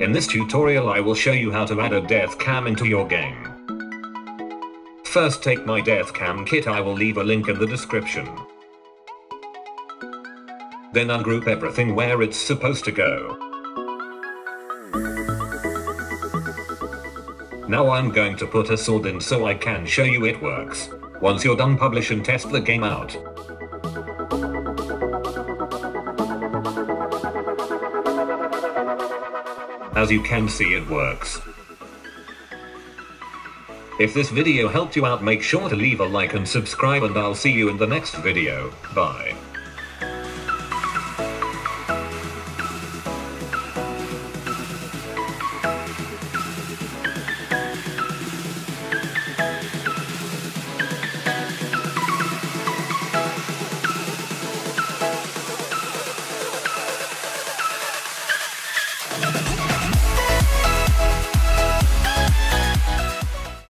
In this tutorial I will show you how to add a death cam into your game. First take my death cam kit I will leave a link in the description. Then ungroup everything where it's supposed to go. Now I'm going to put a sword in so I can show you it works. Once you're done publish and test the game out. As you can see it works. If this video helped you out make sure to leave a like and subscribe and I'll see you in the next video, bye. We'll be right back.